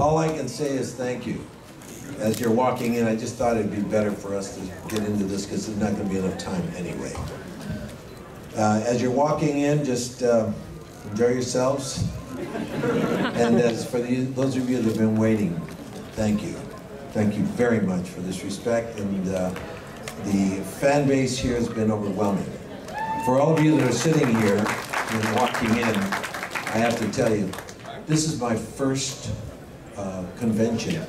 All I can say is thank you. As you're walking in, I just thought it'd be better for us to get into this because there's not going to be enough time anyway. Uh, as you're walking in, just uh, enjoy yourselves. And as for the, those of you that have been waiting, thank you. Thank you very much for this respect. And uh, the fan base here has been overwhelming. For all of you that are sitting here and walking in, I have to tell you, this is my first uh, convention in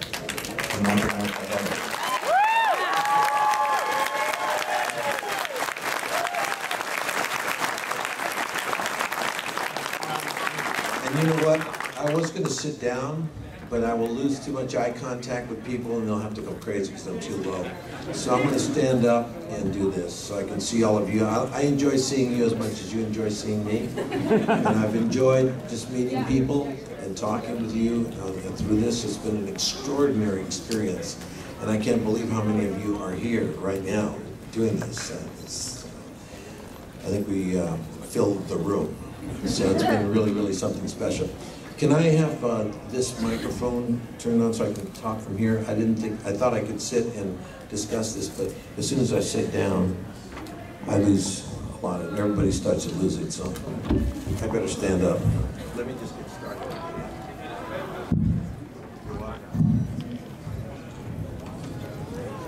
And you know what? I was going to sit down, but I will lose too much eye contact with people and they'll have to go crazy because I'm too low. So I'm going to stand up and do this so I can see all of you. I, I enjoy seeing you as much as you enjoy seeing me. And I've enjoyed just meeting people and talking with you. Uh, and through this, it's been an extraordinary experience. And I can't believe how many of you are here right now doing this. Uh, I think we uh, filled the room. So it's been really, really something special. Can I have uh, this microphone turned on so I can talk from here? I didn't think, I thought I could sit and discuss this, but as soon as I sit down, I lose a lot of, everybody starts to lose it, so I better stand up. Let me just get started.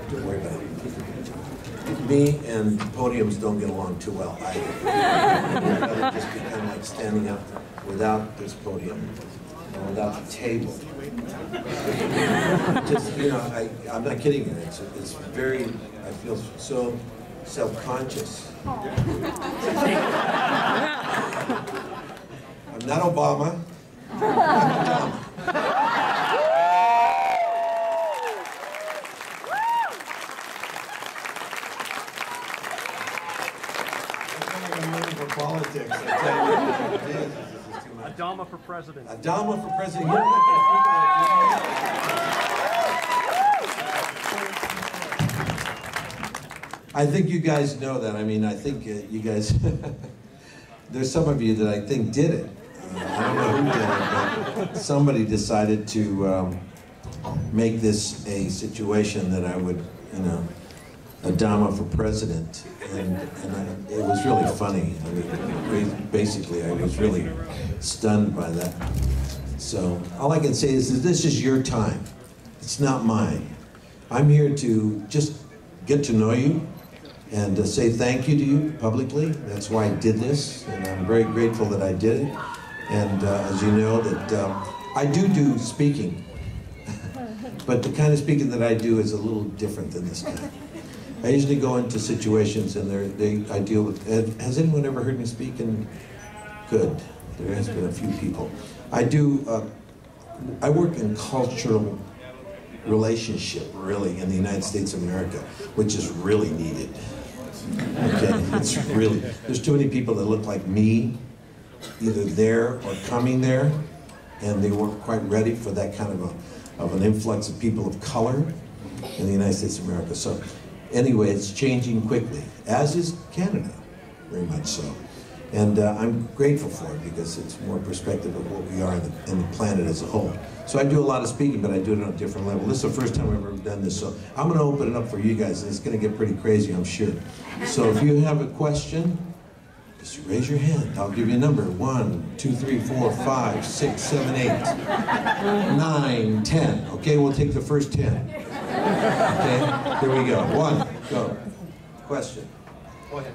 Don't worry about it. Me and podiums don't get along too well either. I'd rather just be kind of like standing up without this podium, and without the table. Just, you know, I, I'm not kidding you, it's, it's very, I feel so self-conscious. I'm not Obama, I'm Obama. I'm running for politics, I tell you what it is, this is too much. Adama for president. Adama for president. I think you guys know that. I mean, I think uh, you guys, there's some of you that I think did it. Uh, I don't know who did it, but somebody decided to um, make this a situation that I would, you know, Adama for president. And, and I, it was really funny. I mean, basically, I was really stunned by that. So all I can say is that this is your time. It's not mine. I'm here to just get to know you and uh, say thank you to you publicly. That's why I did this, and I'm very grateful that I did it. And uh, as you know, that um, I do do speaking, but the kind of speaking that I do is a little different than this kind. I usually go into situations and they, I deal with, has anyone ever heard me speak? And good, there has been a few people. I do, uh, I work in cultural relationship, really, in the United States of America, which is really needed. Okay, it's really, there's too many people that look like me, either there or coming there, and they weren't quite ready for that kind of a, of an influx of people of color in the United States of America. So anyway, it's changing quickly, as is Canada, very much so. And uh, I'm grateful for it because it's more perspective of what we are in the, in the, planet as a whole. So I do a lot of speaking, but I do it on a different level. This is the first time I've ever done this, so I'm going to open it up for you guys, it's going to get pretty crazy, I'm sure. So if you have a question, just raise your hand. I'll give you a number. One, two, three, four, five, six, seven, eight, nine, ten. Okay, we'll take the first ten. Okay, here we go. One, go. Question. Go ahead.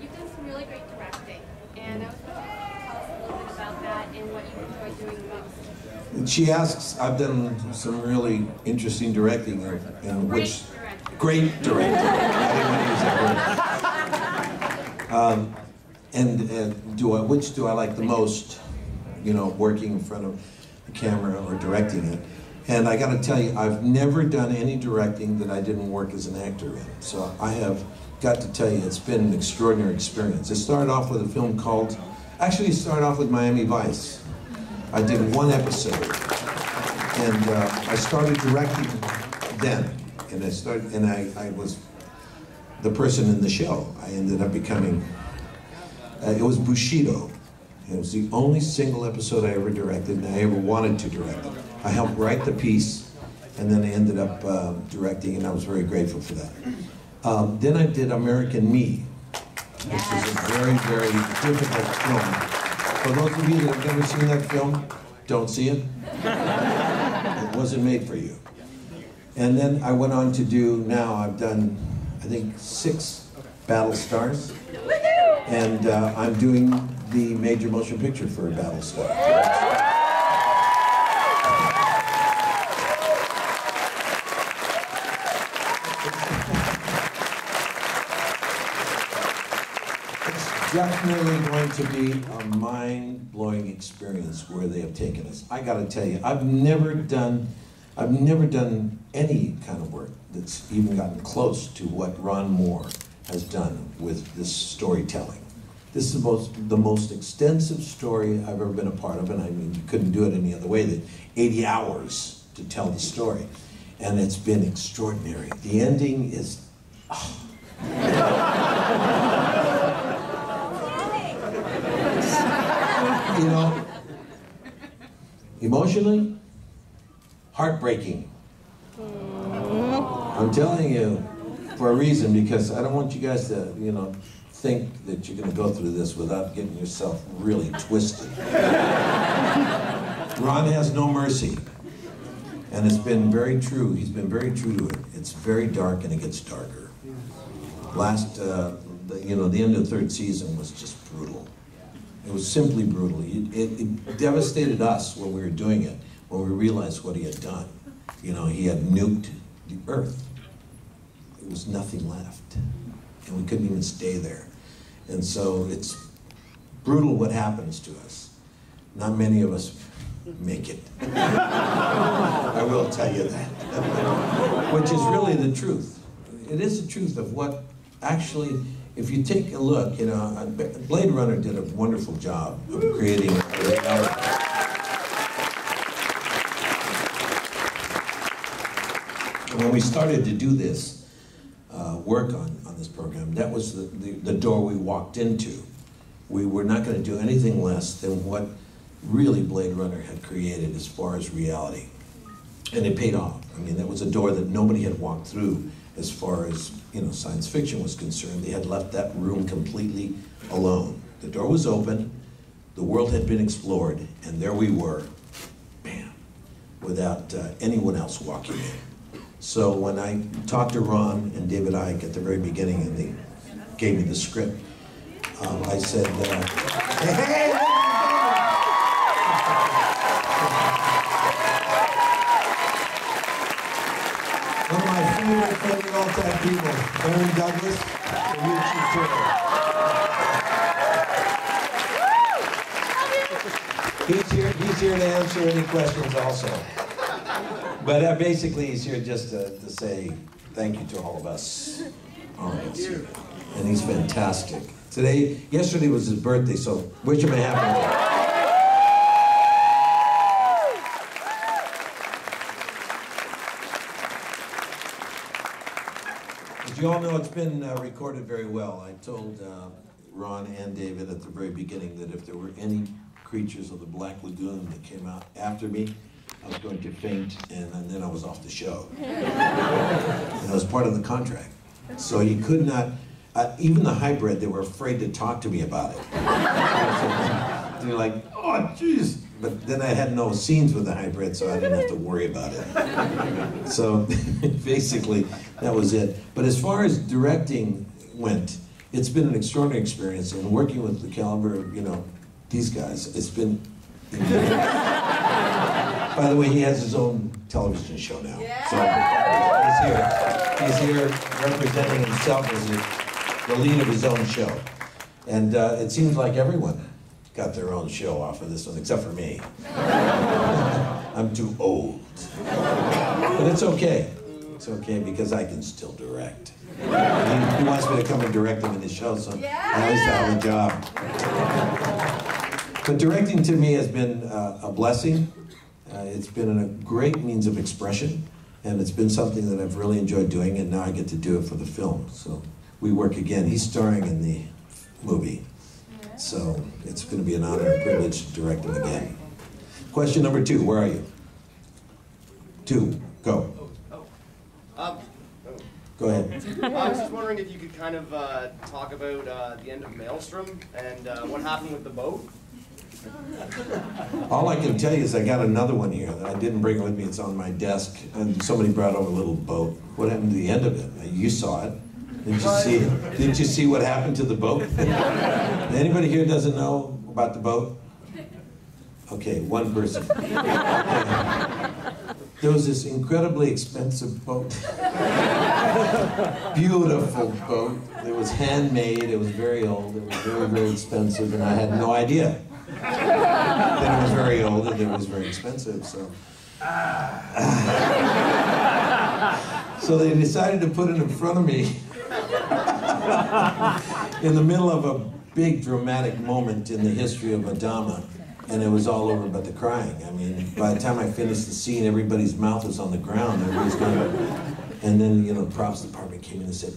You've done some really great directing, and I was wondering if you could tell us a little bit about that and what you enjoy doing the most. She asks, I've done some really interesting directing, and which Great directing. great directing. I didn't want to use that word. Um, and, and do I, which do I like the most? You know, working in front of the camera or directing it. And I got to tell you, I've never done any directing that I didn't work as an actor in. So I have got to tell you, it's been an extraordinary experience. It started off with a film called, actually it started off with Miami Vice. I did one episode, and uh, I started directing then, and I started, and I, I was the person in the show. I ended up becoming, uh, it was Bushido. It was the only single episode I ever directed, and I ever wanted to direct it. I helped write the piece, and then I ended up uh, directing, and I was very grateful for that. Um, then I did American Me, which is a very, very difficult film. For those of you that have never seen that film, don't see it. It wasn't made for you. And then I went on to do, now I've done, I think, six Battle Stars. And uh, I'm doing the major motion picture for Battlestar. It's definitely going to be a mind-blowing experience where they have taken us. I got to tell you, I've never done, I've never done any kind of work that's even gotten close to what Ron Moore has done with this storytelling. This is the most, the most extensive story I've ever been a part of, and I mean, you couldn't do it any other way than 80 hours to tell the story. And it's been extraordinary. The ending is, oh. you know, emotionally, heartbreaking. I'm telling you, for a reason, because I don't want you guys to, you know, think that you're going to go through this without getting yourself really twisted. Ron has no mercy. And it's been very true. He's been very true to it. It's very dark and it gets darker. Last, uh, the, you know, the end of the third season was just brutal. It was simply brutal. It, it, it devastated us when we were doing it, when we realized what he had done. You know, he had nuked the earth. There was nothing left. And we couldn't even stay there. And so it's brutal what happens to us. Not many of us make it. I will tell you that. Which is really the truth. It is the truth of what actually, if you take a look, you know, Blade Runner did a wonderful job of creating when we started to do this uh, work on, on this program, that was the, the, the door we walked into. We were not going to do anything less than what really Blade Runner had created as far as reality. And it paid off. I mean, that was a door that nobody had walked through as far as, you know, science fiction was concerned. They had left that room completely alone. The door was open, the world had been explored, and there we were, bam, without uh, anyone else walking in. So when I talked to Ron and David Eick at the very beginning and they gave me the script, um, I said, uh, hey, hey, One of my favorite, all-time people, Aaron Douglas, Twitter. He's here, he's here to answer any questions also. But uh, basically, he's here just to, to say thank you to all of us. All us. And he's fantastic. Today, yesterday was his birthday, so wish him a happy birthday. As you all know, it's been uh, recorded very well. I told uh, Ron and David at the very beginning that if there were any creatures of the Black Lagoon that came out after me, I was going to faint, and, and then I was off the show. and it was part of the contract. So you could not, uh, even the hybrid, they were afraid to talk to me about it. They're like, oh, jeez. But then I had no scenes with the hybrid, so I didn't have to worry about it. so basically, that was it. But as far as directing went, it's been an extraordinary experience, and working with the caliber of, you know, these guys, it's been. By the way, he has his own television show now. So he's here. He's here representing himself as the lead of his own show. And uh, it seems like everyone got their own show off of this one, except for me. I'm too old. But it's okay. It's okay because I can still direct. He, he wants me to come and direct him in his show, so I always have a job. But directing to me has been uh, a blessing. Uh, it's been a great means of expression, and it's been something that I've really enjoyed doing, and now I get to do it for the film. So we work again. He's starring in the movie. So it's going to be an honor and privilege to direct him again. Question number two, where are you? two, go. Um, Go ahead. I was just wondering if you could kind of uh, talk about uh, the end of Maelstrom and uh, what happened with the boat. All I can tell you is I got another one here that I didn't bring with me. It's on my desk, and somebody brought over a little boat. What happened to the end of it? You saw it. Didn't you see it? Didn't you see what happened to the boat? Anybody here doesn't know about the boat? Okay, one person. There was this incredibly expensive boat. Beautiful boat. It was handmade. It was very old. It was very, very expensive, and I had no idea that it was very old and it was very expensive. So, ah. so they decided to put it in front of me in the middle of a big dramatic moment in the history of Adama. And it was all over but the crying. I mean, by the time I finished the scene, everybody's mouth was on the ground. Everybody's and then, you know, the props department came in and said,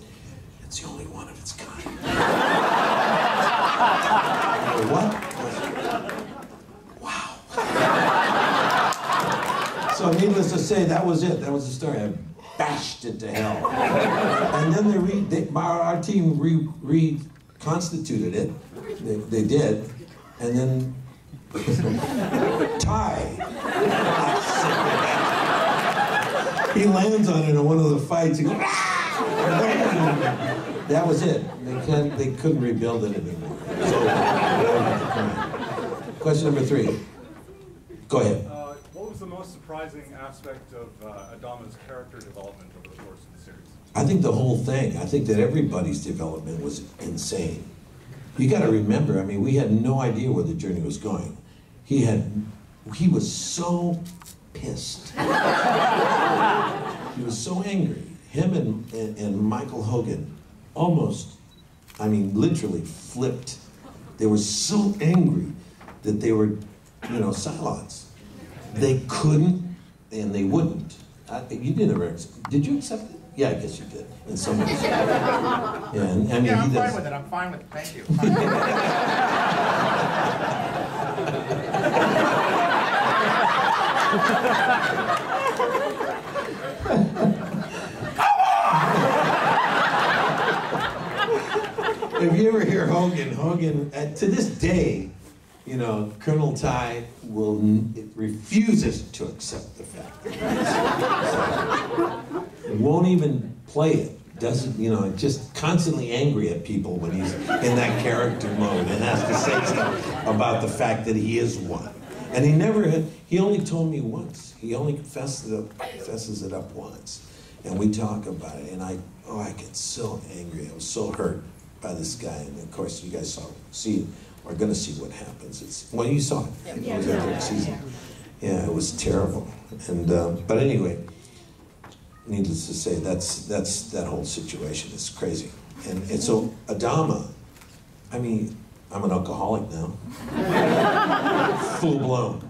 it's the only one of its kind. Go, what? Wow. so needless to say, that was it. That was the story. I bashed to hell. And then they they, our, team re, reconstituted it. They, they did. And then Tigh. he lands on it in one of the fights. Goes, "Ah!" that was it. They can't. They couldn't rebuild it anymore. So, question number three. Go ahead. Most surprising aspect of uh, Adama's character development over the course of the series? I think the whole thing. I think that everybody's development was insane. You got to remember. I mean, we had no idea where the journey was going. He had. He was so pissed. he was so angry. Him and, and, and Michael Hogan almost, I mean, literally flipped. They were so angry that they were, you know, Cylons. They couldn't and they wouldn't. I, you didn't ever, did you accept it? Yeah, I guess you did, in some ways. Yeah, and, I mean, Yeah, I'm fine does. with it, I'm fine with it, thank you. Come on! if you ever hear Hogan, Hogan, uh, to this day, you know, Colonel Tigh will refuses to accept the fact. Won't even play it. Doesn't, you know, just constantly angry at people when he's in that character mode and has to say stuff about the fact that he is one. And he never had, he only told me once. He only confessed it up, confesses it up once. And we talk about it, and I, oh, I get so angry. I was so hurt by this guy. And of course, you guys saw, see, are going to see what happens. It's well, you saw it. The third season. Yeah, it was terrible. And uh, but anyway, needless to say, that's that's that whole situation is crazy. And and so Adama, I mean, I'm an alcoholic now, full blown.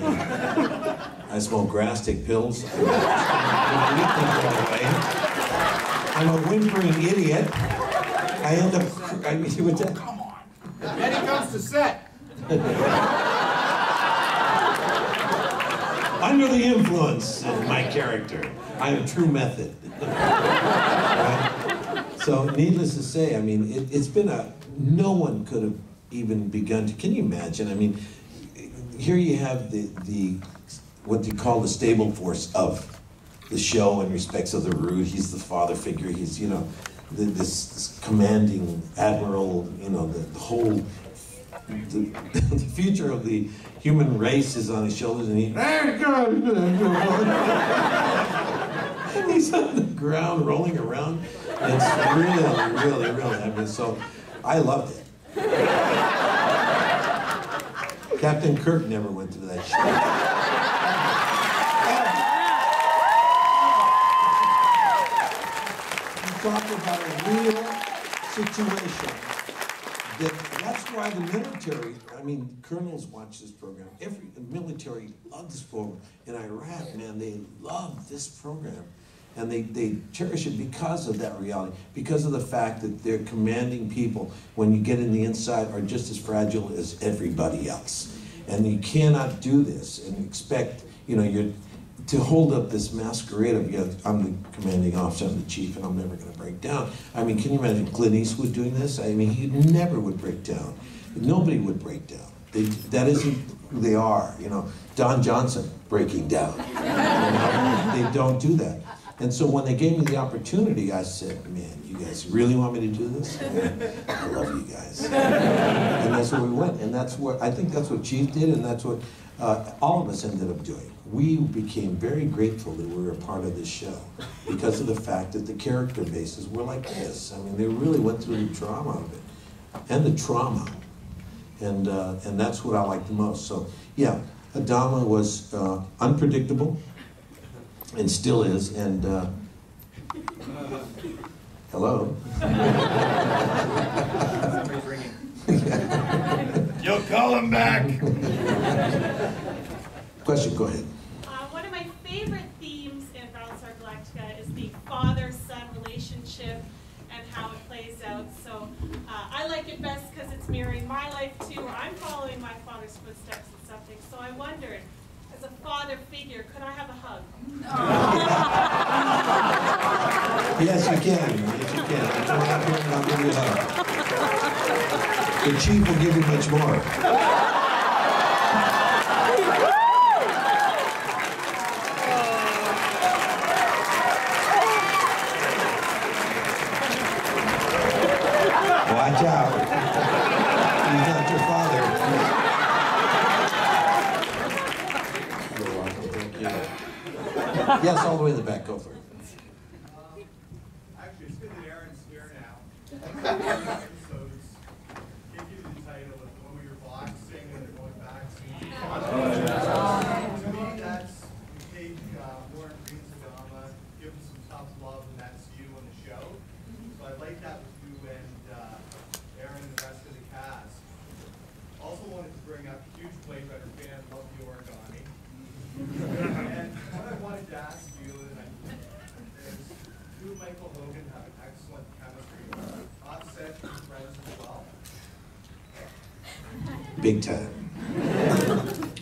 I, mean, I smoke grass, take pills. I'm a whimpering idiot. I end up. I mean, with that. Come on. Then he comes to set. Under the influence of my character, I am a true method. Right? So, needless to say, I mean, it, it's been a. No one could have even begun to. Can you imagine? I mean, here you have the the what you call the stable force of the show in respects of the Root. He's the father figure. He's you know, the, this, this commanding admiral. You know, the, the whole the, the future of the human race is on his shoulders, and he he's on the ground rolling around. It's really, really, really. I mean, so I loved it. Captain Kirk never went to that show. Talk about a real situation that that's why the military, I mean, colonels watch this program. Every the military loves this program. In Iraq, man, they love this program. And they, they cherish it because of that reality, because of the fact that they're commanding people, when you get in the inside, are just as fragile as everybody else. And you cannot do this and expect, you know, you're to hold up this masquerade of, yeah, I'm the commanding officer, I'm the chief, and I'm never going to break down. I mean, can you imagine Clint Eastwood doing this? I mean, he never would break down. Nobody would break down. They, that isn't who they are. You know, Don Johnson breaking down. You know, they don't do that. And so when they gave me the opportunity, I said, man, you guys really want me to do this? I love you guys. And that's where we went. And that's what, I think that's what Chief did, and that's what uh, all of us ended up doing. We became very grateful that we were a part of this show because of the fact that the character bases were like this. I mean, they really went through the drama of it and the trauma. And, uh, and that's what I like the most. So, yeah, Adama was uh, unpredictable and still is. And uh, hello. Somebody's ringing. You'll call him back. Question, go ahead. Uh, one of my favorite themes in Battlestar Galactica is the father-son relationship and how it out. So uh, I like it best because it's mirroring my life too, I'm following my father's footsteps and something. So I wondered, as a father figure, could I have a hug? Yes, you can. Yes, you can. Up here and I'll give you a hug. The chief will give you much more. Watch out. He's not your father. You're welcome. Thank you. Yes, all the way in the back. Go for it. Actually, it's good that Aaron's here now. Episodes give you the title of the one where you're boxing and they're going back. To me, that's, you take uh, Warren Green's drama, give him some tough love, and that's you on the show. So I like that with you and uh, Aaron and the rest of the cast. Also wanted to bring up, huge Blade Runner fan, love the origami. And what I wanted to ask you, and I, is you and Michael Hogan have an excellent chemistry. Offset, you're friends as well. Big time.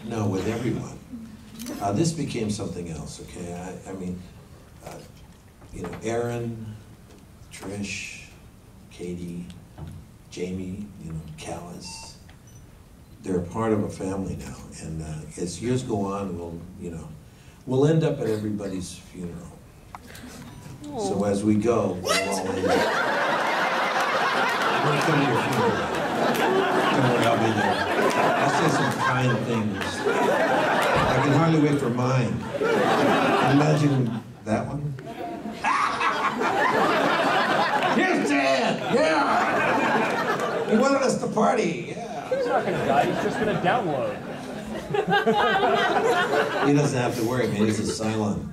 No, with everyone. Uh, this became something else, okay? I, I mean, uh, you know, Aaron, Trish, Katie, Jamie, you know, Callis, they're a part of a family now. And uh, as years go on, we'll, you know, we'll end up at everybody's funeral. So as we go, we'll all end up. I'm gonna come to your funeral. Don't worry, I'll be there. I'll say some kind things. I can hardly wait for mine. Imagine that one. Here's Dan! Yeah! He wanted us to party, yeah. He's not gonna die, he's just gonna download. He doesn't have to worry, man, he's a Cylon.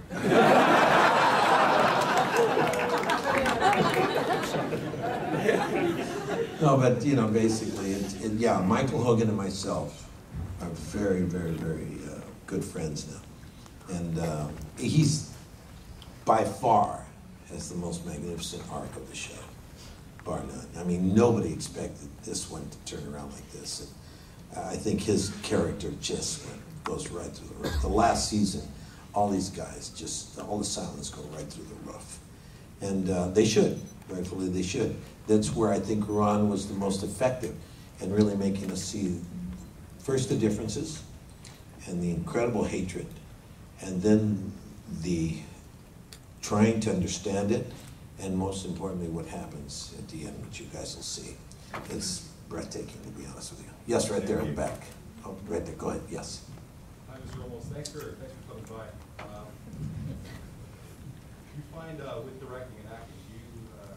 No, but, you know, basically, it, it, yeah, Michael Hogan and myself are very, very, very uh, good friends now. And uh, he's, by far, has the most magnificent arc of the show, bar none. I mean, nobody expected this one to turn around like this. And I think his character just went, goes right through the roof. The last season, all these guys just, all the Cylons go right through the roof. And uh, they should, rightfully they should. That's where I think Ron was the most effective in really making us see first the differences and the incredible hatred, and then the trying to understand it, and most importantly, what happens at the end, which you guys will see. It's breathtaking, to be honest with you. Yes, right there in the back. Oh, right there, go ahead, yes. Hi, Mr. Olmos, thanks for, thanks for coming by. Um, You find uh, with directing and acting, do you uh,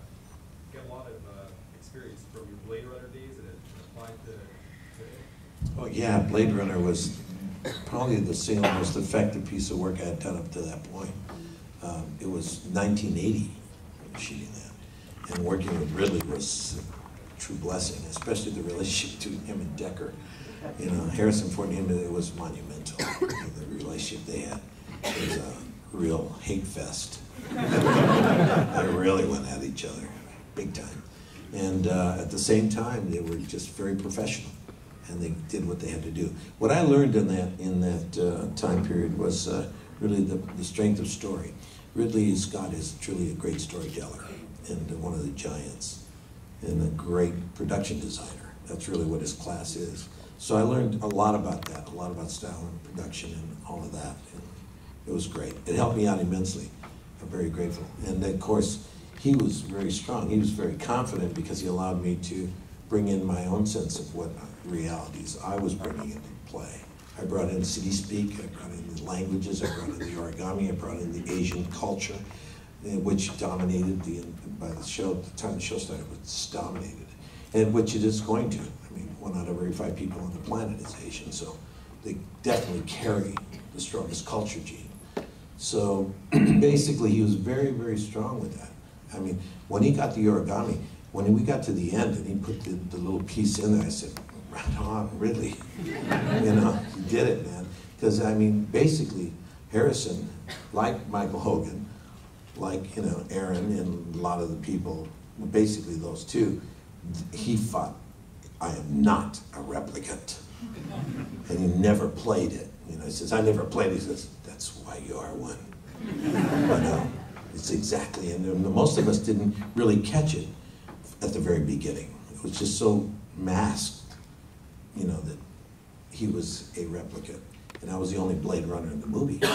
get a lot of uh, experience from your Blade Runner days that it applied to today? Oh, yeah, Blade Runner was probably the single most effective piece of work I had done up to that point. Um, it was 1980 shooting that, and working with Ridley was a true blessing, especially the relationship between him and Deckard. You know, Harrison Ford and him, it was monumental. the relationship they had it was a real hate fest. they really went at each other, big time. And uh, at the same time, they were just very professional and they did what they had to do. What I learned in that in that uh, time period was uh, really the, the strength of story. Ridley Scott is truly a great storyteller and one of the giants and a great production designer. That's really what his class is. So I learned a lot about that, a lot about style and production and all of that. And it was great. It helped me out immensely. I'm very grateful. And of course, he was very strong. He was very confident because he allowed me to bring in my own sense of what realities I was bringing into play. I brought in city speak, I brought in the languages, I brought in the origami, I brought in the Asian culture, eh, which dominated the, by the show, the time the show started, was dominated, and which it is going to. I mean, one out of every five people on the planet is Asian, so they definitely carry the strongest culture gene. So basically, he was very, very strong with that. I mean, when he got the origami, when we got to the end and he put the, the little piece in there, I said, right on, Ridley. you know, he did it, man. Because, I mean, basically, Harrison, like Michael Hogan, like, you know, Aaron and a lot of the people, basically those two, he fought, I am not a replicant. And he never played it. You know, he says, I never played it. He says, that's why you are one. you know, it's exactly, and most of us didn't really catch it at the very beginning. It was just so masked, you know, that he was a replicant. And I was the only Blade Runner in the movie.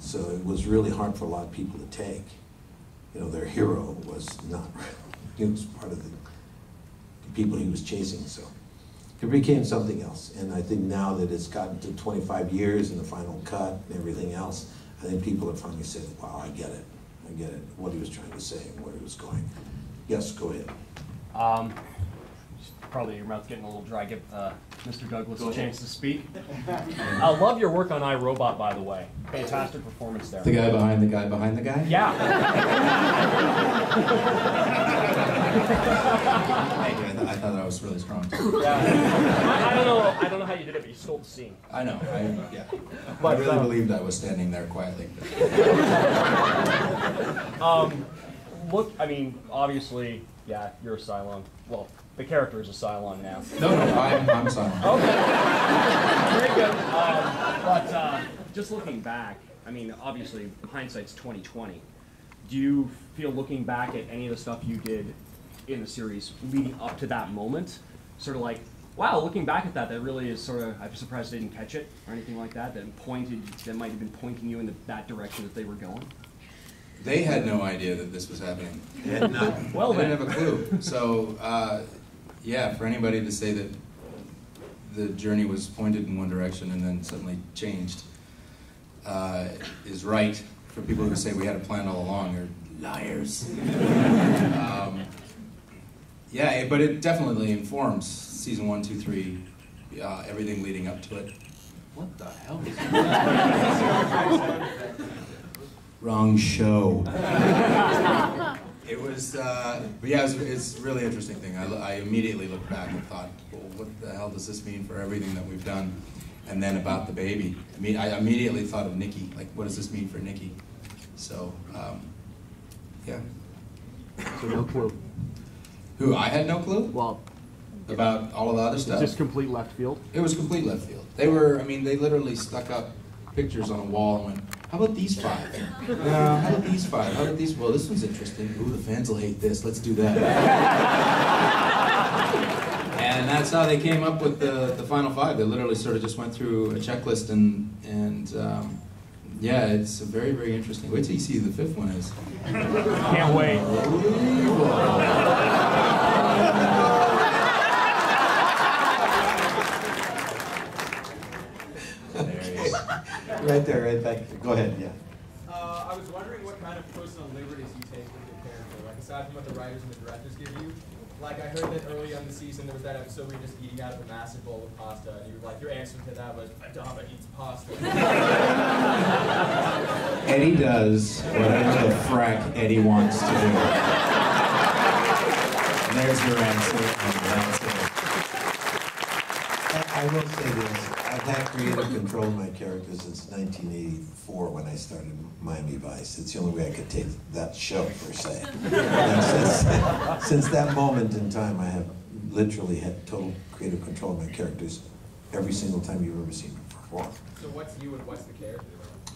So it was really hard for a lot of people to take. You know, their hero was not, real. he was part of the, the people he was chasing, so. It became something else, and I think now that it's gotten to 25 years and the final cut and everything else, I think people have finally said, wow, I get it. I get it, what he was trying to say and where he was going. Yes, go ahead. Um, probably your mouth's getting a little dry. Give uh, Mr. Douglas Go a ahead. chance to speak. I love your work on iRobot, by the way. Fantastic performance there. The guy behind the guy behind the guy? Yeah. Thank you. I, th- I thought that was really strong. too. yeah. I, I don't know. I don't know how you did it, but you stole the scene. I know. I, yeah. I really um, believed I was standing there quietly. Um, look, I mean, obviously, yeah, you're a Cylon. Well, the character is a Cylon now. No, no, I'm, I'm silent. Okay. Very good. Um, but uh, just looking back, I mean, obviously, hindsight's 2020. Do you feel looking back at any of the stuff you did in the series leading up to that moment, sort of like, wow, looking back at that, that really is sort of, I'm surprised I didn't catch it or anything like that, that pointed, that might have been pointing you in the, that direction that they were going? They had no idea that this was happening. And not, Well they didn't have a clue. So, uh, yeah, for anybody to say that the journey was pointed in one direction and then suddenly changed uh, is right. For people who say we had a plan all along, are liars. um, yeah, it- but it definitely informs season one, two, three, uh, everything leading up to it. What the hell is Wrong show. It was, uh, but yeah, it was, it's a really interesting thing. I, I immediately looked back and thought, well, what the hell does this mean for everything that we've done? And then about the baby. I mean, I immediately thought of Nicky. Like, what does this mean for Nicky? So, um, yeah. So no clue. Who, I had no clue Well, about all of the other stuff. just complete left field. It was complete left field. They were, I mean, they literally stuck up pictures on a wall and went, how about these five? Uh, how about these five? How about these? Well, this one's interesting. Ooh, the fans will hate this. Let's do that. and that's how they came up with the, the final five. They literally sort of just went through a checklist and, and um, yeah, it's a very, very interesting. Wait till you see who the fifth one is. Can't wait. There he is. Right there, right back there. Go ahead, yeah. Uh, I was wondering what kind of personal liberties you take with your character, like aside from what the writers and the directors give you. Like I heard that early on the season there was that episode where you're just eating out of a massive bowl of pasta, and you were like, your answer to that was Adama eats pasta. Eddie does whatever the frack Eddie wants to do. There's your answer, and that's it. I I will say this, I've had creative control of my characters since 1984 when I started Miami Vice. It's the only way I could take that show, per se. Since, since that moment in time, I have literally had total creative control of my characters every single time you've ever seen me perform. so what's you and what's the character?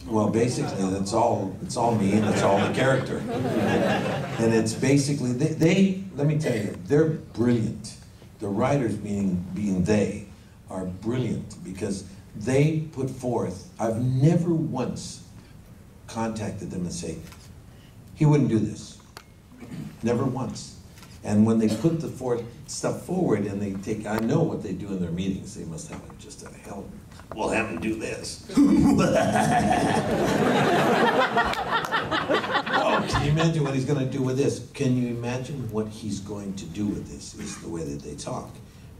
Well, basically, that's all, it's all me and it's all the character. And it's basically, they, they, let me tell you, they're brilliant. The writers, meaning, being they, are brilliant because they put forth, I've never once contacted them and say, he wouldn't do this. Never once. And when they put the for, stuff forward and they take, I know what they do in their meetings. They must have just a hell. We'll have them do this. oh, can you imagine what he's going to do with this? Can you imagine what he's going to do with this? Is the way that they talk,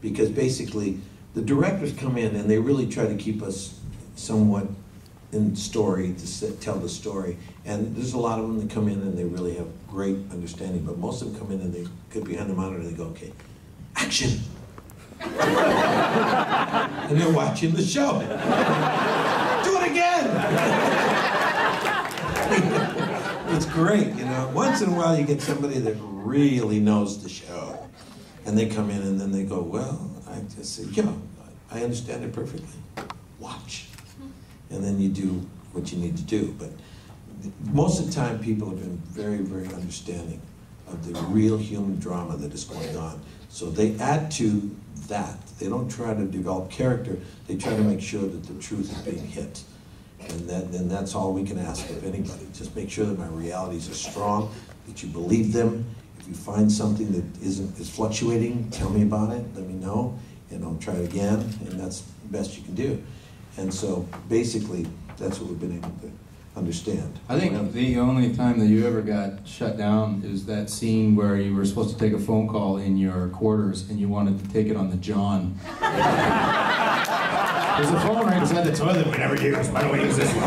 because basically the directors come in and they really try to keep us somewhat in story to sit, tell the story. And there's a lot of them that come in and they really have great understanding, but most of them come in and they get behind the monitor and they go, okay, action. and they're watching the show. Do it again. it's great, you know. Once in a while you get somebody that really knows the show. And they come in and then they go, well, I just say, yeah, I understand it perfectly. Watch hmm. and then you do what you need to do. But most of the time, people have been very, very understanding of the real human drama that is going on. So they add to that. They don't try to develop character. They try to make sure that the truth is being hit. And that, and that's all we can ask of anybody. Just make sure that my realities are strong, that you believe them. If you find something that isn't is fluctuating, tell me about it. Let me know, and I'll try it again. And that's the best you can do. And so basically, that's what we've been able to understand. I think the only time that you ever got shut down is that scene where you were supposed to take a phone call in your quarters and you wanted to take it on the John. There's a phone right beside the toilet we never use. Why don't we use this one?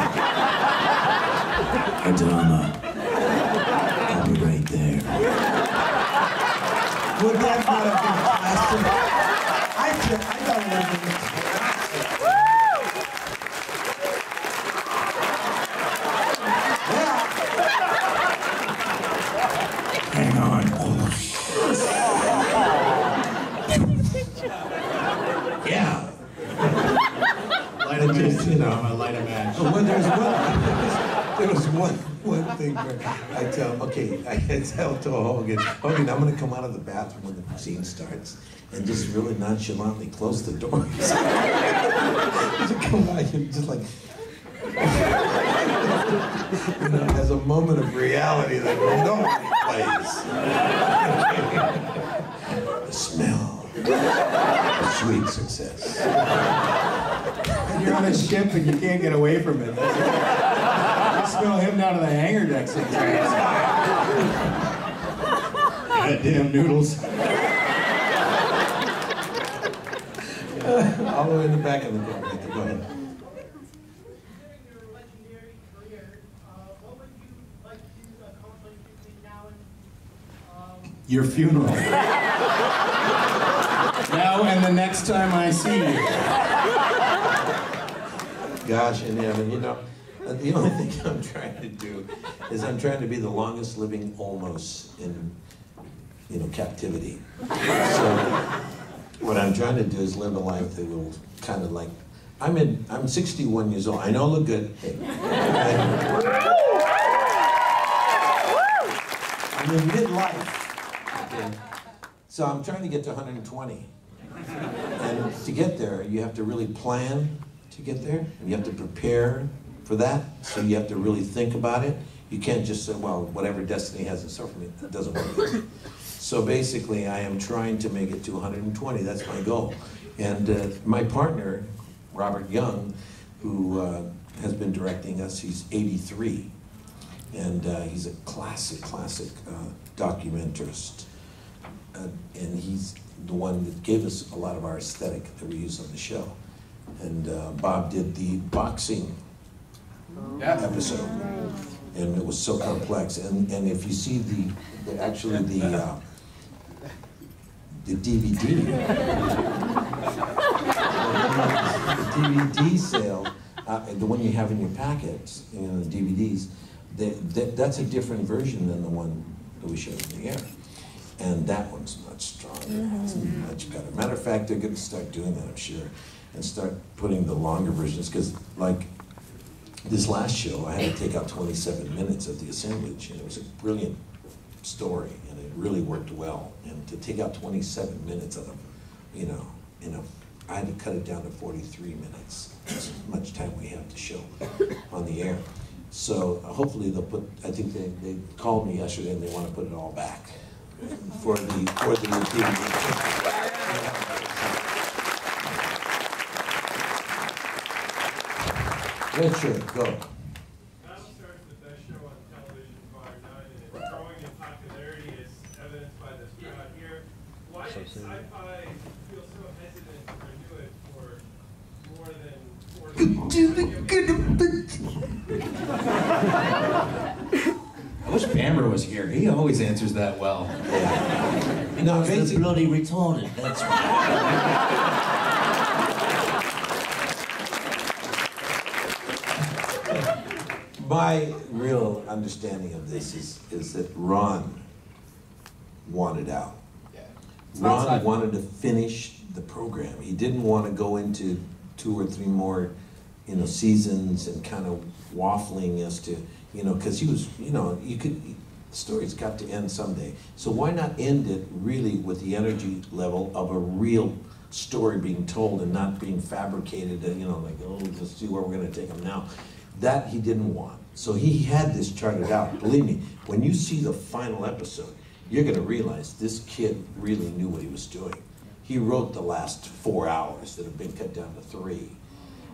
Adama. I'll be right there. Would that not have been classic? I, th- I thought it would have. Hang on. Yeah. Light a match, you know, I'm a light a match. But when there's one, there was one thing where I tell, okay, I tell to Hogan, Hogan, I'm gonna come out of the bathroom when the scene starts and just really nonchalantly close the door. come out, you're just like, you know, as a moment of reality that nobody plays. the smell, of sweet success. And you're on a ship and you can't get away from it. You smell him down to the hangar deck sometimes. Goddamn noodles. All the way in the back of the book. Go ahead. your legendary career, uh, what would you like to accomplish between now and um, Your funeral. now and the next time I see you. Gosh, in heaven, you know, uh, the only thing I'm trying to do is I'm trying to be the longest living Olmos in, you know, captivity. So what I'm trying to do is live a life that will kind of like, I'm in, I'm 61 years old. I know I look good. Hey, I'm, in midlife. Okay? So I'm trying to get to 120. And to get there, you have to really plan to get there, and you have to prepare for that. So you have to really think about it. You can't just say, well, whatever destiny has in store for me, that doesn't work. So basically, I am trying to make it to 120. That's my goal. And uh, my partner, Robert Young, who uh, has been directing us, he's 83. And uh, he's a classic, classic uh, documentarist. Uh, and he's the one that gave us a lot of our aesthetic that we use on the show. And uh, Bob did the boxing episode, and it was so complex. And and if you see the, the actually the uh, the DVD, the DVD sale, uh, the one you have in your packets, you know, the DVDs, they, that, that's a different version than the one that we showed in the air. And that one's much stronger, it's much better. Matter of fact, they're gonna start doing that, I'm sure, and start putting the longer versions, because like, this last show, I had to take out 27 minutes of the assemblage, and it was a brilliant story, and it really worked well. And to take out 27 minutes of them, you know, in a, I had to cut it down to 43 minutes. That's much time we have to show on the air. So uh, hopefully they'll put. I think they, they called me yesterday and they want to put it all back for the for the Richard, go. Battlestar's the best show on television bar none, and it's growing in popularity as evidenced by this crowd here. Why did sci-fi feel so hesitant to renew it for more than four I wish Bamber was here. He always answers that well. No, They're basically, bloody retarded, that's why. My real understanding of this is, is that Ron wanted out. not Ron sci-fi. wanted to finish the program. He didn't want to go into two or three more, you know, seasons and kind of waffling as to, you know, because he was, you know, you could, the story's got to end someday. So why not end it really with the energy level of a real story being told and not being fabricated, and, you know, like, oh, let's see where we're going to take them now. That he didn't want. So he had this charted out. Believe me, when you see the final episode, you're going to realize this kid really knew what he was doing. He wrote the last four hours that have been cut down to three.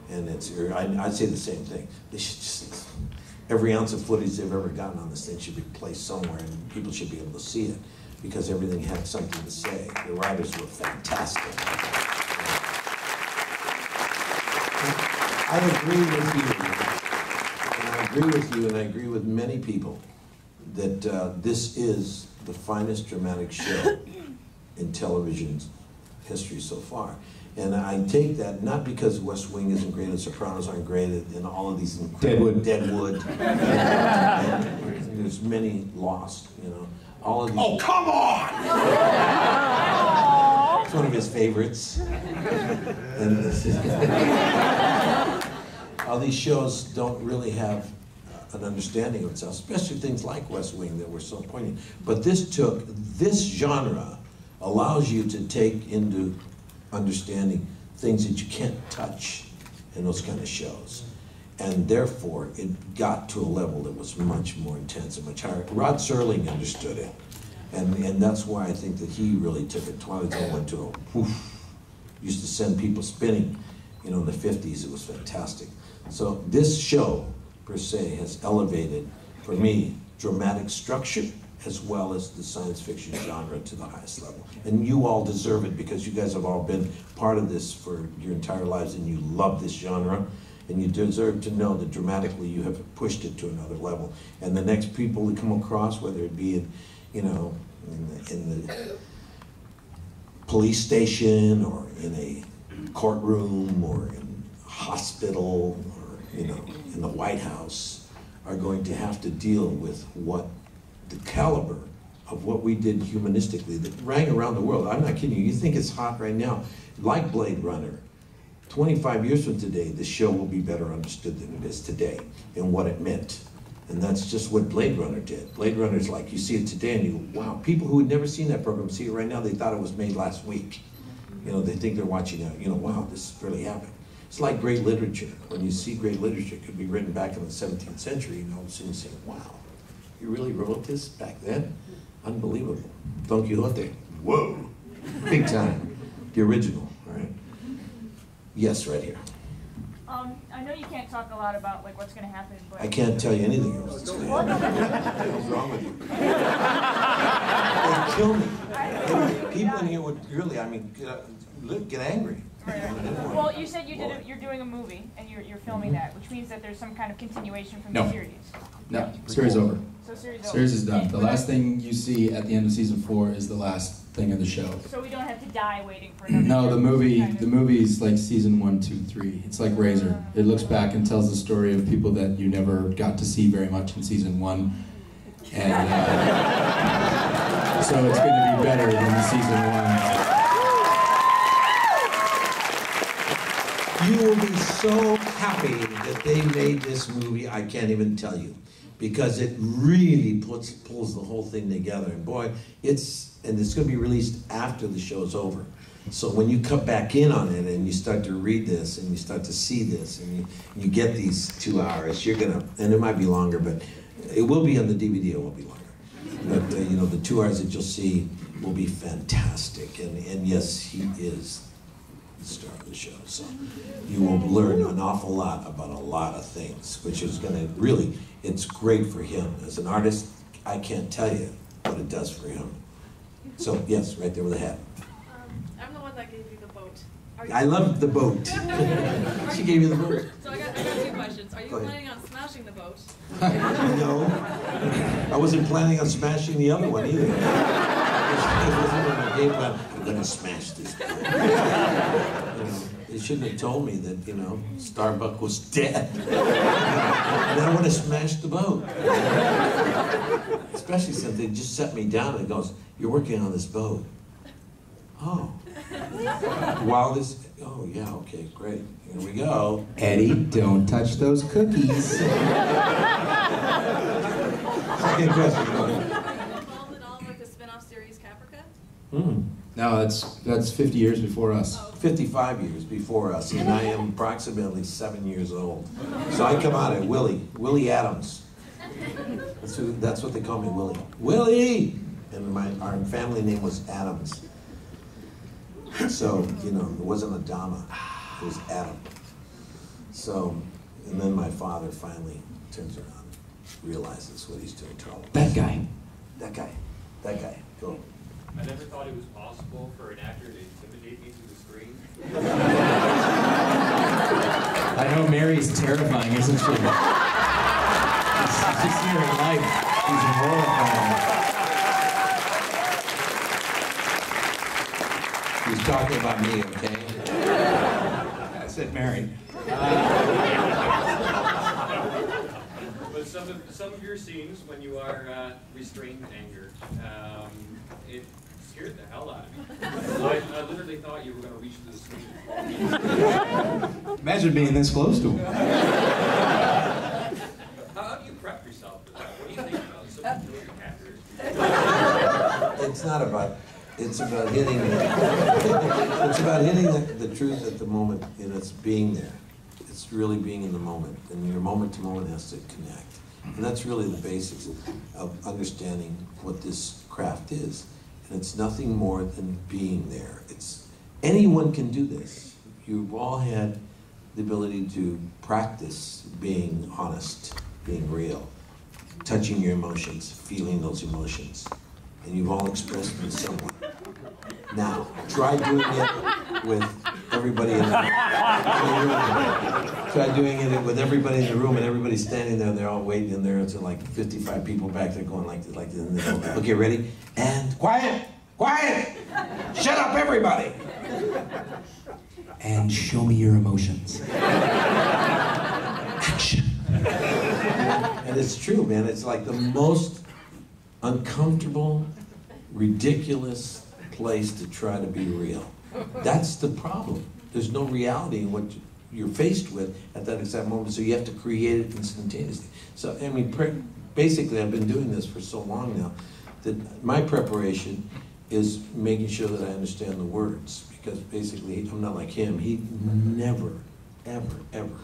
And it's, er, I, I'd say the same thing. They should just, every ounce of footage they've ever gotten on this thing should be placed somewhere and people should be able to see it because everything had something to say. The writers were fantastic. I agree with you, agree with you, and I agree with many people that uh, this is the finest dramatic show in television's history so far. And I take that not because West Wing isn't great and Sopranos aren't great and all of these incredible Deadwood. and there's many lost, you know. All of these. Oh come on! it's one of his favorites. And all these shows don't really have an understanding of itself, especially things like West Wing that were so poignant. But this took, this genre allows you to take into understanding things that you can't touch in those kind of shows. And therefore, it got to a level that was much more intense and much higher. Rod Serling understood it. And, and that's why I think that he really took it. Twilight Zone went to a whoof, used to send people spinning, you know, in the 50s. It was fantastic. So this show, per se, has elevated, for me, dramatic structure as well as the science fiction genre to the highest level. And you all deserve it because you guys have all been part of this for your entire lives and you love this genre. And you deserve to know that dramatically you have pushed it to another level. And the next people that come across, whether it be in, you know, in the, in the police station or in a courtroom or in a hospital you know, in the White House, are going to have to deal with what the caliber of what we did humanistically that rang around the world. I'm not kidding you. You think it's hot right now, like Blade Runner. 25 years from today, the show will be better understood than it is today and what it meant. And that's just what Blade Runner did. Blade Runner is like, you see it today and you go, wow, people who had never seen that program see it right now, they thought it was made last week. You know, they think they're watching it, you know, wow, this really happened. It's like great literature. When you see great literature, it could be written back in the 17th century, and all of a sudden you say, wow, you really wrote this back then? Unbelievable. Don Quixote, whoa, big time. The original, all right? Yes, right here. Um, I know you can't talk a lot about like what's gonna happen, but I can't tell you anything else that's happen. What's wrong with you? They'd kill me. People in here would really, I mean, get, get angry. Well, you said you did. A, you're doing a movie and you're you're filming that, which means that there's some kind of continuation from the series. No, series over. So series over. Series is done. The last thing you see at the end of season four is the last thing of the show. So we don't have to die waiting for another. No, year, the movie, kind of. the movie is like season one, two, three. It's like Razor. It looks back and tells the story of people that you never got to see very much in season one, and uh, so it's going to be better than season one. You will be so happy that they made this movie, I can't even tell you. Because it really puts, pulls the whole thing together. And boy, it's, and it's gonna be released after the show's over. So when you come back in on it and you start to read this and you start to see this and you, you get these two hours, you're gonna, and it might be longer, but it will be on the DVD, it will be longer. But, uh, you know, the two hours that you'll see will be fantastic. And, and yes, he is the star of the show. So you will learn an awful lot about a lot of things, which is going to really, it's great for him. As an artist, I can't tell you what it does for him. So, yes, right there with the hat. Um, I'm the one that gave you the boat. You- I love the boat. she gave you the boat. So I got, I got two questions. Are you Go ahead. planning on smashing the boat? No, I wasn't planning on smashing the other one either. It wasn't in my game plan, I'm gonna smash this guy. You know, They shouldn't have told me that, you know, Starbuck was dead. And I wanna smash the boat. Especially since they just set me down and goes, you're working on this boat. Oh. While this, oh yeah, okay, great, here we go. Eddie, don't touch those cookies. Second question, go ahead. Involved at all with the spin-off series Caprica? Hmm. No, that's that's 50 years before us. 55 years before us, and I am approximately seven years old. So I come out at Willie, Willie Adams. That's, who, that's what they call me, Willie. Willie! And my, our family name was Adams. So, you know, it wasn't Adama, it was Adam. So, and then my father finally turns around, realizes what he's doing to all of us. That guy. That guy, that guy, go. I never thought it was possible for an actor to intimidate me through the screen. I know Mary's terrifying, isn't she? She's here in life. She's horrifying. He's talking about me, okay? I said Mary. But some of, some of your scenes, when you are uh, restrained in anger, um, it scared the hell out of me. I, I literally thought you were going to reach through the screen. Imagine being this close to him. How, how do you prep yourself for that? What do you think about some of your characters? It's not about, it's about hitting, it's about hitting the, the truth at the moment, and it's being there. It's really being in the moment, and your moment to moment has to connect. And that's really the basics of understanding what this craft is. And it's nothing more than being there. It's, anyone can do this. You've all had the ability to practice being honest, being real, touching your emotions, feeling those emotions. And you've all expressed them to someone. Now, try doing it with everybody in the, room. Try doing it with everybody in the room and everybody's standing there and they're all waiting and there. It's like 55 people back there going like this, like this. Okay, ready? And quiet, quiet, shut up, everybody. And show me your emotions. Action. And it's true, man. It's like the most uncomfortable, ridiculous place to try to be real. That's the problem. There's no reality in what you're faced with at that exact moment, so you have to create it instantaneously. So, I mean, basically, I've been doing this for so long now that my preparation is making sure that I understand the words because basically, I'm not like him. He never, ever, ever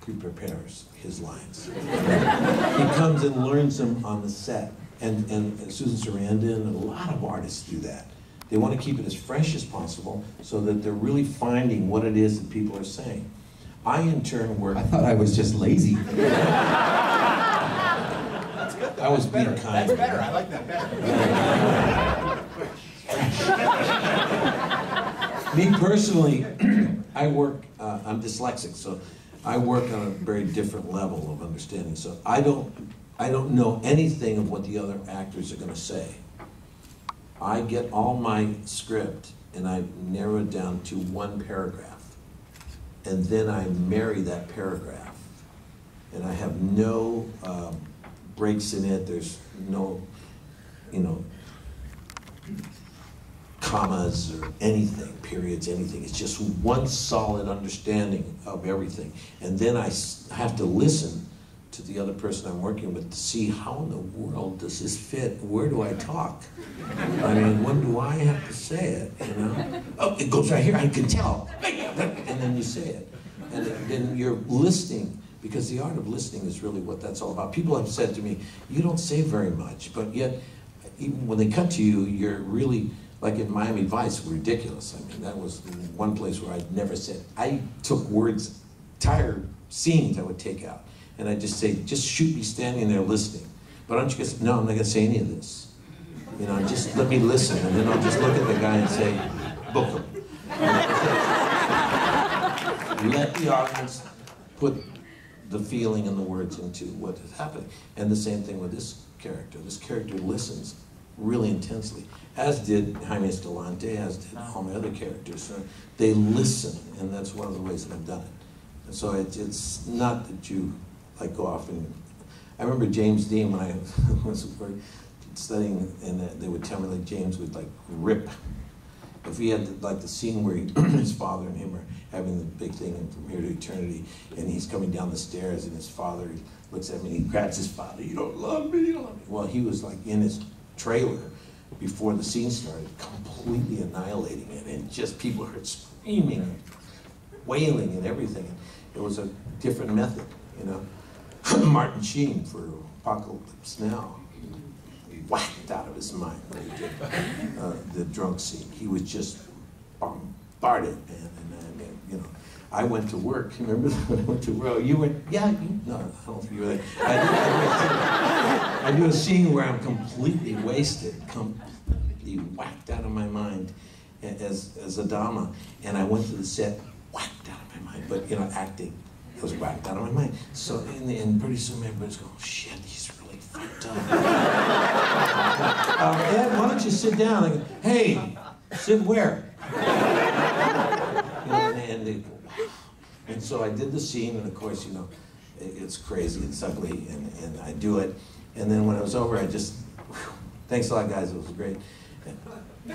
pre-prepares his lines. he comes and learns them on the set. And, and Susan Sarandon and a lot of artists do that. They want to keep it as fresh as possible so that they're really finding what it is that people are saying. I, in turn, work. I thought I was just lazy. That's good. I was being Better. kind. That's better. I like that better. Me personally, I work, uh, I'm dyslexic, so I work on a very different level of understanding. So I don't, I don't know anything of what the other actors are going to say. I get all my script and I narrow it down to one paragraph. And then I marry that paragraph. And I have no um, breaks in it. There's no, you know, commas or anything, periods, anything. It's just one solid understanding of everything. And then I have to listen to the other person I'm working with to see how in the world does this fit? Where do I talk? I mean, when do I have to say it? You know? Oh, it goes right here. I can tell. And then you say it, and then you're listening because the art of listening is really what that's all about. People have said to me, "You don't say very much, but yet, even when they cut to you, you're really." Like in Miami Vice, ridiculous. I mean, that was one place where I'd never said. I took words, entire scenes I would take out and I'd just say, just shoot me standing there listening. But aren't you guys, no, I'm not gonna say any of this. You know, just let me listen, and then I'll just look at the guy and say, book him. let the audience put the feeling and the words into what is happening. And the same thing with this character. This character listens really intensely, as did Jaime Escalante, as did all my other characters. So they listen, and that's one of the ways that I've done it. And so it, it's not that you like go off and. I remember James Dean when I was studying, and they would tell me like James would like rip. If he had like the scene where he, his father and him are having the big thing and from here to eternity, and he's coming down the stairs, and his father looks at me and he grabs his father. You don't love me. You don't love me. Well, he was like in his trailer before the scene started, completely annihilating it, and just people heard screaming, and wailing, and everything. It was a different method, you know. Martin Sheen for Apocalypse Now, whacked out of his mind when he did uh, the drunk scene. He was just bombarded, man. And I mean, you know, I went to work. You remember when I went to work? You went, yeah. You, no, I don't think you were there. I do, I, I do a scene where I'm completely wasted, completely whacked out of my mind as as Adama, and I went to the set, whacked out of my mind, but you know, acting it was whacked out of my mind. So, in the end, pretty soon everybody's going, shit, he's really fucked up. um, Ed, why don't you sit down? I go, hey, sit where? you know, and, wow. And so I did the scene, and of course, you know, it, it's crazy, it's ugly, and, and I do it. And then when it was over, I just, whew, thanks a lot, guys, it was great. to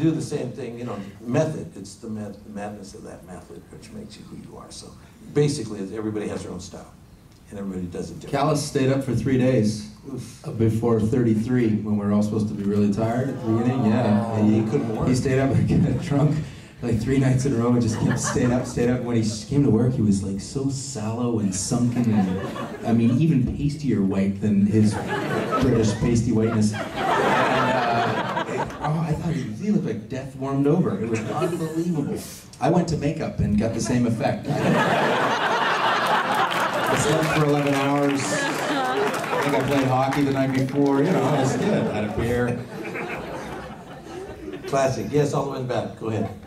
do the same thing, you know, method, it's the mad madness of that method which makes you who you are. So basically, everybody has their own style, and everybody does it differently. Callis stayed up for three days uh, before 33 when we were all supposed to be really tired at the beginning. Yeah, and he couldn't work. He stayed up and got drunk like three nights in a row and just kept staying up, stayed up. When he came to work, he was like so sallow and sunken, and I mean, even pastier white than his British pasty whiteness. Uh, oh, I thought he, he looked like death warmed over. It was unbelievable. I went to makeup and got the same effect. I slept for 11 hours. I think I played hockey the night before. You know, I was good. I Had a beer. Classic. Yes, all the way in the back. Go ahead.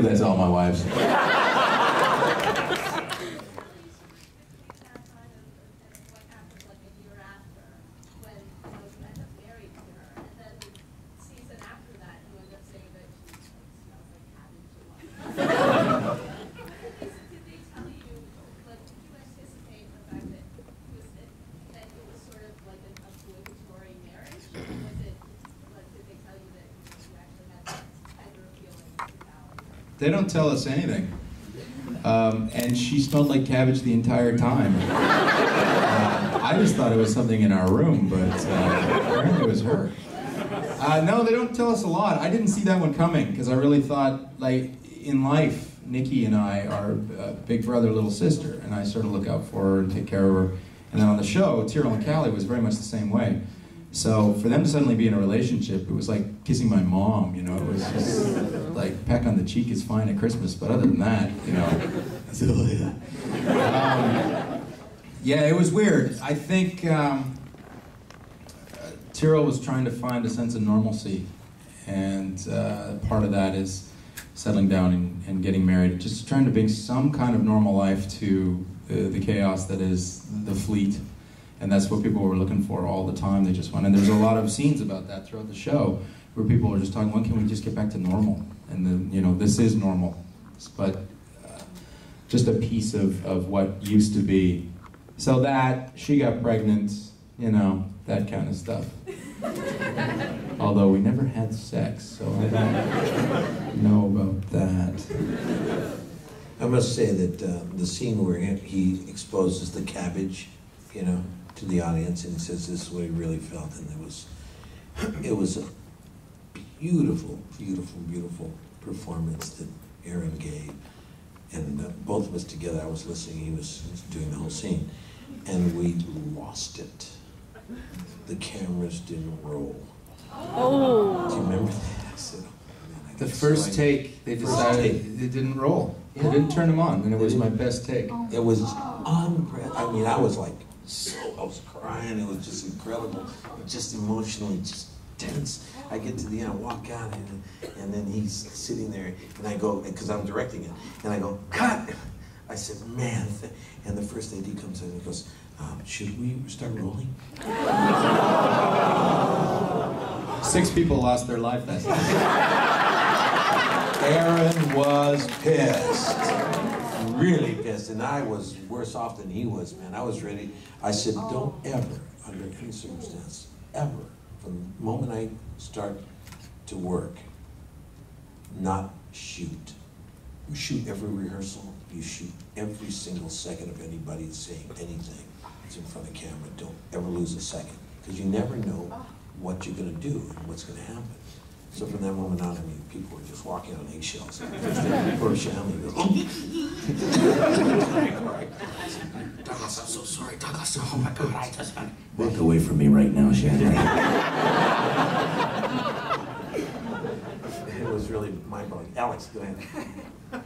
I do that to all my wives. They don't tell us anything. Um, and she smelled like cabbage the entire time. Uh, I just thought it was something in our room, but uh, apparently it was her. Uh, no, they don't tell us a lot. I didn't see that one coming because I really thought, like, in life, Nicky and I are big brother, little sister, and I sort of look out for her and take care of her. And then on the show, Tyrol and Cally was very much the same way. So for them to suddenly be in a relationship, it was like kissing my mom, you know, it was just like peck on the cheek is fine at Christmas, but other than that, you know, um, yeah, it was weird. I think um, Tyrol was trying to find a sense of normalcy, and uh, part of that is settling down and, and, getting married, just trying to bring some kind of normal life to uh, the chaos that is the fleet and that's what people were looking for all the time. They just went, and there's a lot of scenes about that throughout the show. where people are just talking, when can we just get back to normal? And then, you know, this is normal. But uh, just a piece of, of what used to be. So that, she got pregnant, you know, that kind of stuff. Although we never had sex, so I don't know about that. I must say that uh, the scene where he- he exposes the cabbage, you know, to the audience and he says this is what he really felt, and it was, it was a beautiful, beautiful, beautiful performance that Aaron gave. And uh, both of us together, I was listening, he was doing the whole scene, and we lost it. The cameras didn't roll. Oh. Do you remember that? I said, "Oh, man, I The first so take, they decided take. it didn't roll. They didn't turn them on, and it was my best take. It was unreal. I mean, I was like, so, I was crying. It was just incredible. Just emotionally, just tense. I get to the end, I walk out, and, and then he's sitting there, and I go, because I'm directing it, and I go, cut! I said, man. And the first AD comes in and goes, um, should we start rolling? Six people lost their life that day. Aaron was pissed. Really pissed. And I was worse off than he was, man. I was ready. I said, oh. don't ever, under any circumstance, ever, from the moment I start to work, not shoot. You shoot every rehearsal. You shoot every single second of anybody saying anything that's in front of the camera. Don't ever lose a second. Because you never know oh. what you're going to do and what's going to happen. So from that moment on, I mean, people were just walking on eggshells. Poor Shanley goes, Douglas, I'm so sorry, Douglas. Oh my God, I just walk away from me right now, Shannon. it was really mind-blowing. Alex, go ahead.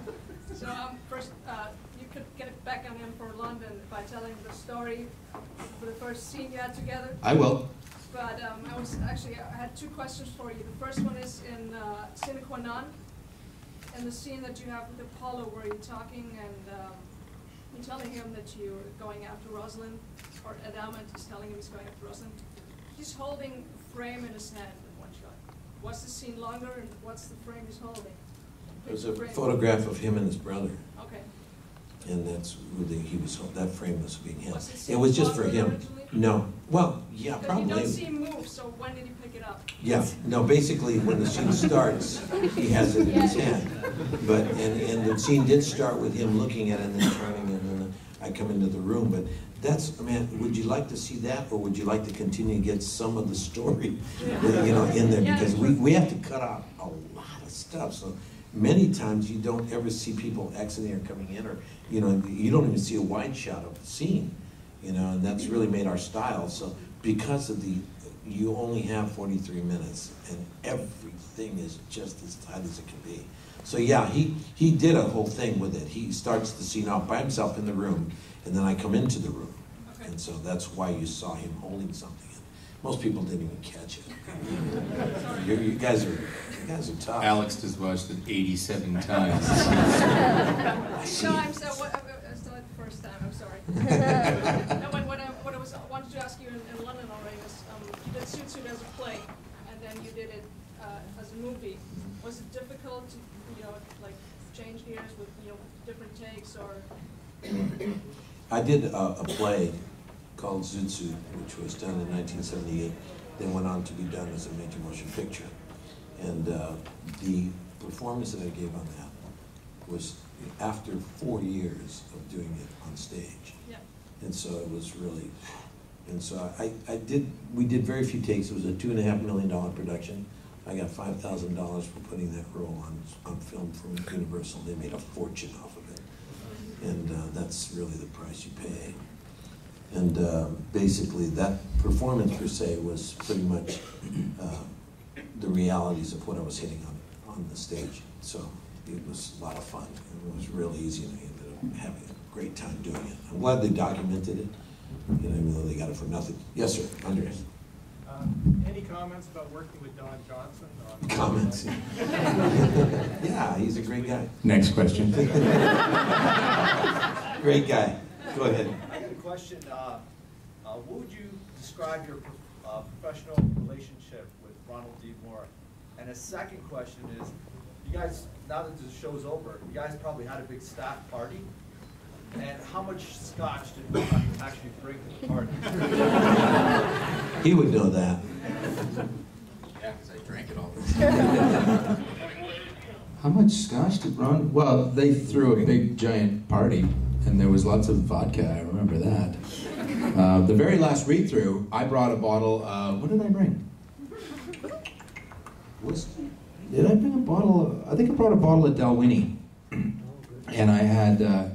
So um, first, uh, you could get it back on him for London by telling the story for the first scene you had together. I will. But um, I was actually I had two questions for you. The first one is in uh, Sine Qua Non, in the scene that you have with Apollo, where you're talking and um, you're telling him that you're going after Roslin, or Adamant is telling him he's going after Roslin. He's holding a frame in his hand in one shot. Was the scene longer, and what's the frame he's holding? It was a photograph of him and his brother. Okay. And that's who the, he was, that frame was being held. Was this It was just for him. originally? No, well, yeah, Because you don't see him move, so when did he pick it up? Yeah, no, basically, when the scene starts, he has it in his hand. But, and, and the scene did start with him looking at it and then turning, and then I come into the room, but that's, man, would you like to see that, or would you like to continue to get some of the story, you know, in there? Because we, we have to cut out a lot of stuff, so many times you don't ever see people exiting or coming in, or, you know, you don't even see a wide shot of the scene, you know, and that's really made our style, so because of the, you only have forty-three minutes, and everything is just as tight as it can be. So yeah, he, he did a whole thing with it. He starts the scene off by himself in the room, and then I come into the room. And so that's why you saw him holding something. Most people didn't even catch it. You, you guys are, you guys are tough. Alex has watched it 87 times. No, I'm so, what, uh, uh, still at the first time, I'm sorry. No, what, what I, what I was, wanted to ask you in, in London already was, um, you did Zoot Suit as a play, and then you did it, uh, as a movie. Was it difficult to, you know, like, change gears with, you know, different takes, or? I did a, a play called Zoot Suit, which was done in 1978, then went on to be done as a major motion picture. And uh, the performance that I gave on that was after four years of doing it on stage. Yeah. And so it was really, and so I, I did, we did very few takes. It was a two and a half million dollar production. I got five thousand dollars for putting that role on, on film from Universal. They made a fortune off of it. And uh, that's really the price you pay. And uh, basically, that performance per se was pretty much uh, the realities of what I was hitting on, on the stage. So it was a lot of fun. It was real easy, and I ended up having a great time doing it. I'm glad they documented it, you know, even though they got it for nothing. Yes, sir, Andres. Um, Any comments about working with Don Johnson? on- Comments? Yeah, he's a great guy. Next question. Great guy. Go ahead. I got a question. Uh, uh, what would you describe your uh, professional relationship with Ronald D. Moore And a second question is, you guys, now that the show's over, you guys probably had a big staff party. And how much scotch did Ron actually bring to the party? He would know that. Yeah, because I drank it all. How much scotch did Ron? Well, they threw a big giant party, and there was lots of vodka. I remember that. Uh, the very last read through, I brought a bottle. Uh, what did I bring? Whiskey. Did I bring a bottle? Of, I think I brought a bottle of Dalwhinnie, and I had. Uh,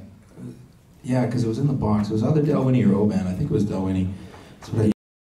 yeah, because it was in the box. It was either Dalwhinnie or Oban. I think it was Dalwhinnie. That's what I